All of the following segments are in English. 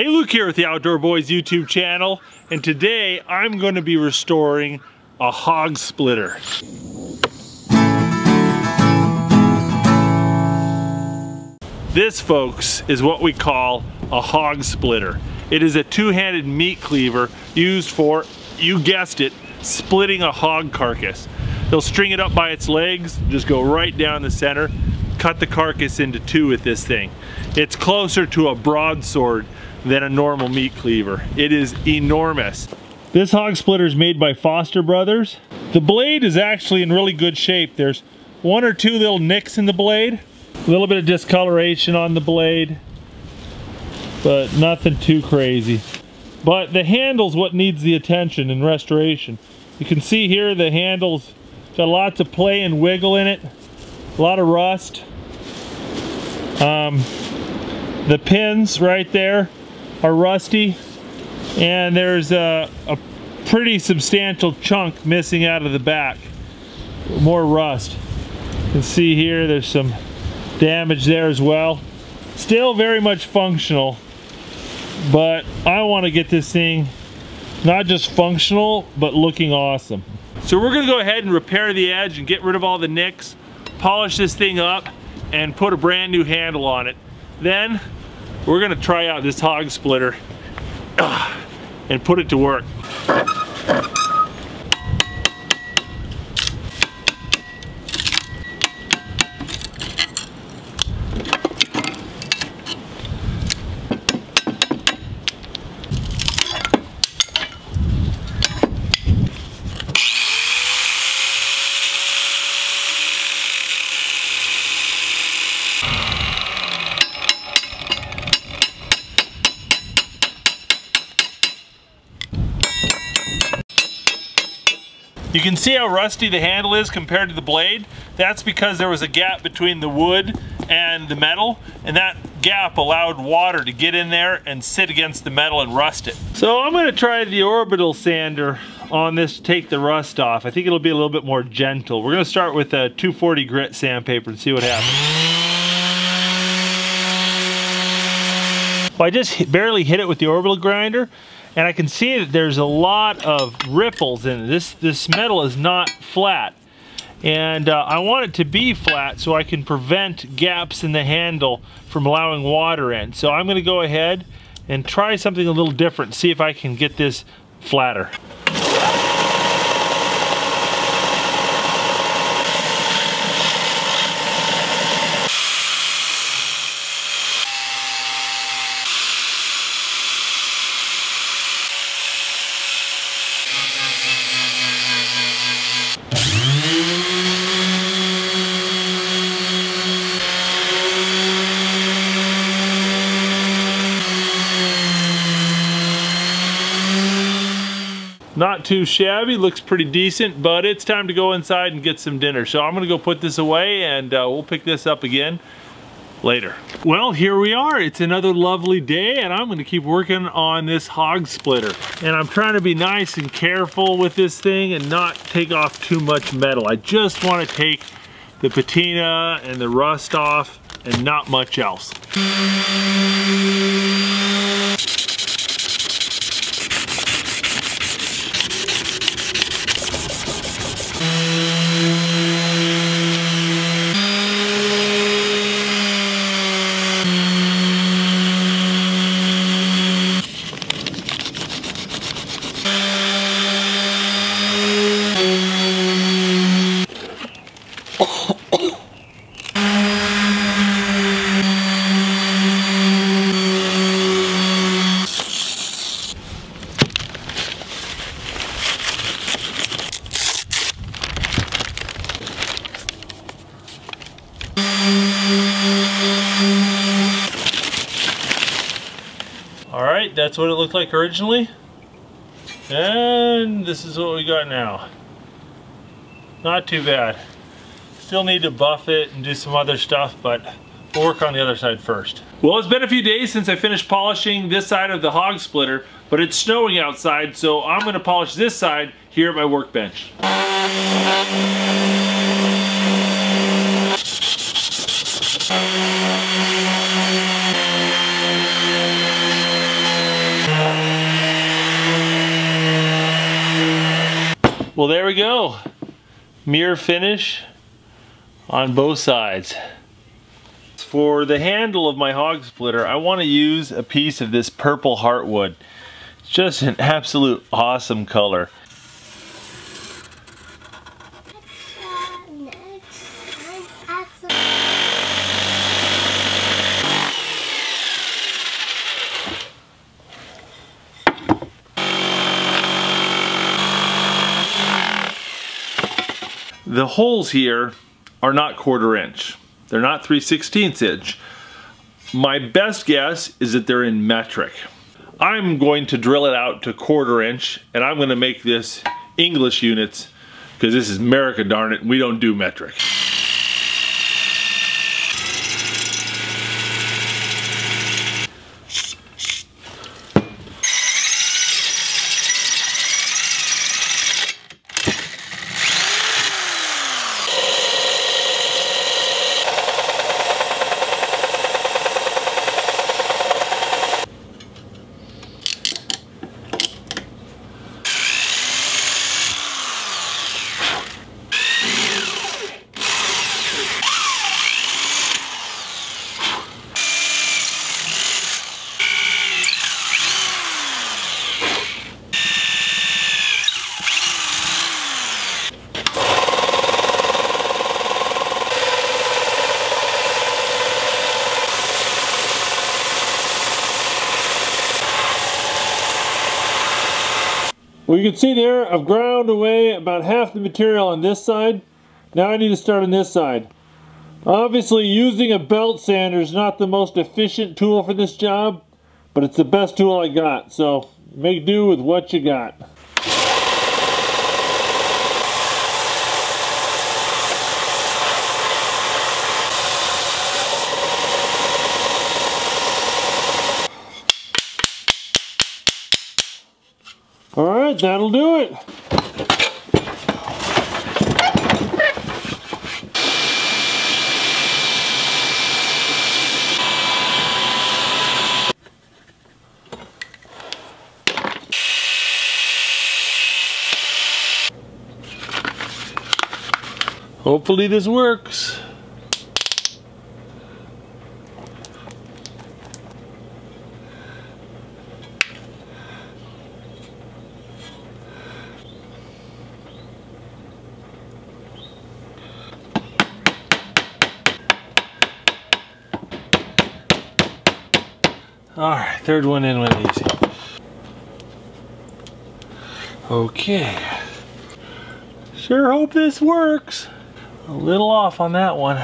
Hey Luke here with the Outdoor Boys YouTube channel and today I'm going to be restoring a hog splitter. This folks is what we call a hog splitter. It is a two-handed meat cleaver used for, you guessed it, splitting a hog carcass. They'll string it up by its legs, just go right down the center, cut the carcass into two with this thing. It's closer to a broadsword than a normal meat cleaver. It is enormous. This hog splitter is made by Foster Brothers. The blade is actually in really good shape. There's one or two little nicks in the blade, a little bit of discoloration on the blade, but nothing too crazy. But the handle's what needs the attention and restoration. You can see here the handle's got lots of play and wiggle in it, a lot of rust. Um, the pins right there are rusty and there's a, a pretty substantial chunk missing out of the back. More rust. You can see here there's some damage there as well. Still very much functional but I want to get this thing not just functional but looking awesome. So we're gonna go ahead and repair the edge and get rid of all the nicks polish this thing up and put a brand new handle on it then we're gonna try out this hog splitter and put it to work. You can see how rusty the handle is compared to the blade. That's because there was a gap between the wood and the metal, and that gap allowed water to get in there and sit against the metal and rust it. So I'm gonna try the orbital sander on this to take the rust off. I think it'll be a little bit more gentle. We're gonna start with a 240 grit sandpaper and see what happens. Well, I just barely hit it with the orbital grinder and I can see that there's a lot of ripples in it. This, this metal is not flat. And uh, I want it to be flat so I can prevent gaps in the handle from allowing water in. So I'm gonna go ahead and try something a little different, see if I can get this flatter. Not too shabby, looks pretty decent, but it's time to go inside and get some dinner. So I'm gonna go put this away and uh, we'll pick this up again later. Well, here we are. It's another lovely day and I'm gonna keep working on this hog splitter. And I'm trying to be nice and careful with this thing and not take off too much metal. I just wanna take the patina and the rust off and not much else. Alright, that's what it looked like originally. And this is what we got now. Not too bad. Still need to buff it and do some other stuff, but we'll work on the other side first. Well, it's been a few days since I finished polishing this side of the hog splitter, but it's snowing outside, so I'm gonna polish this side here at my workbench. Well, there we go. Mirror finish on both sides. For the handle of my hog splitter, I want to use a piece of this purple heartwood. It's just an absolute awesome color. The holes here are not quarter inch. They're not 3 16 inch. My best guess is that they're in metric. I'm going to drill it out to quarter inch and I'm going to make this English units because this is America darn it we don't do metric. Well, you can see there, I've ground away about half the material on this side. Now I need to start on this side. Obviously, using a belt sander is not the most efficient tool for this job, but it's the best tool I got. So make do with what you got. All right, that'll do it. Hopefully this works. All right, third one in went easy. Okay. Sure hope this works. A little off on that one.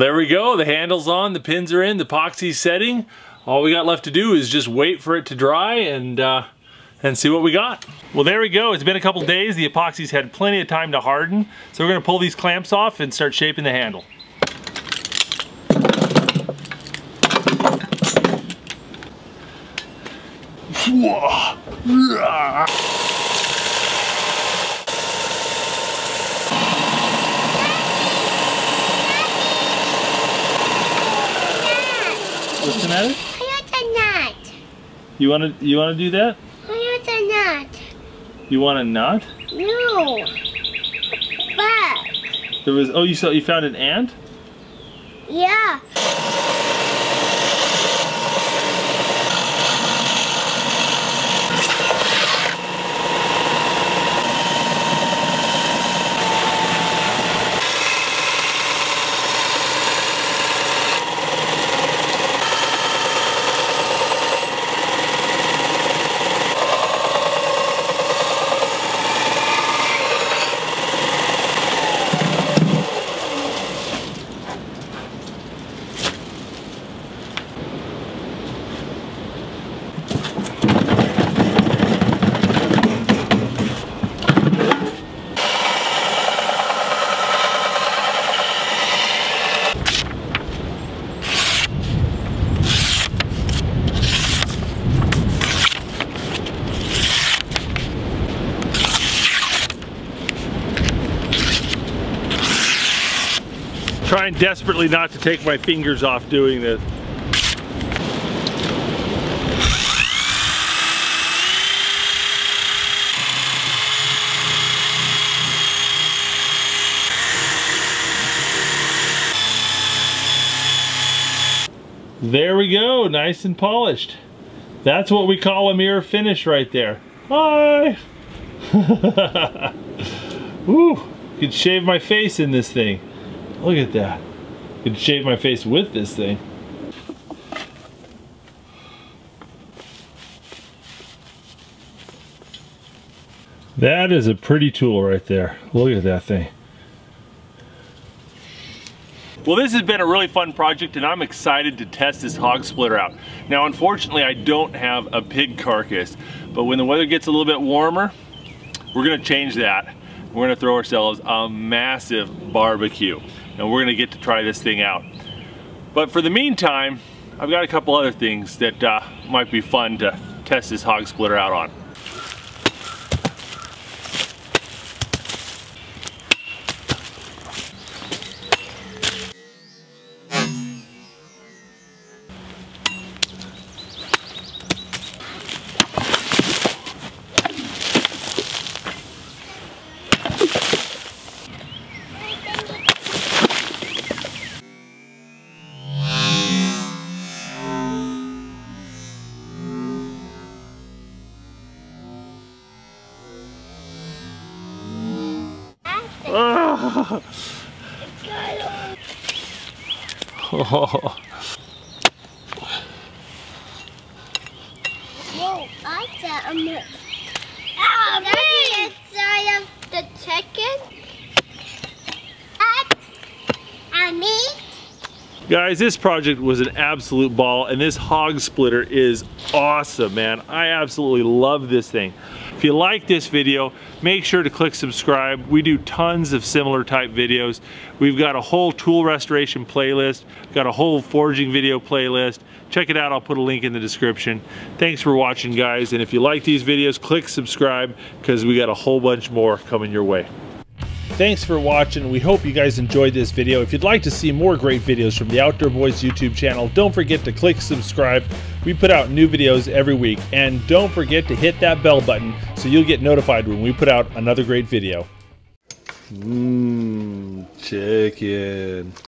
There we go. The handle's on, the pins are in, the epoxy's setting. All we got left to do is just wait for it to dry and uh, and see what we got. Well, there we go. It's been a couple days. The epoxy's had plenty of time to harden. So we're gonna pull these clamps off and start shaping the handle. Listen at it. I want a nut. You wanna you wanna do that? I want a nut. You want a knot? No. But, There was oh you saw you found an ant? yeah. Trying desperately not to take my fingers off doing this. There we go, nice and polished. That's what we call a mirror finish right there. Hi! Woo! Could shave my face in this thing. Look at that. I Could shave my face with this thing. That is a pretty tool right there. Look at that thing. Well, this has been a really fun project and I'm excited to test this hog splitter out. Now, unfortunately, I don't have a pig carcass, but when the weather gets a little bit warmer, we're gonna change that. We're gonna throw ourselves a massive barbecue and we're gonna get to try this thing out. But for the meantime, I've got a couple other things that uh, might be fun to test this hog splitter out on. Oh. Whoa, I said a. Ah, me! inside of the chicken. Me. Guys, this project was an absolute ball and this hog splitter is awesome, man. I absolutely love this thing. If you like this video, make sure to click subscribe. We do tons of similar type videos. We've got a whole tool restoration playlist, got a whole forging video playlist. Check it out, I'll put a link in the description. Thanks for watching guys, and if you like these videos, click subscribe because we got a whole bunch more coming your way. Thanks for watching. We hope you guys enjoyed this video. If you'd like to see more great videos from the Outdoor Boys YouTube channel, don't forget to click subscribe. We put out new videos every week. And don't forget to hit that bell button so you'll get notified when we put out another great video. Mmm, chicken.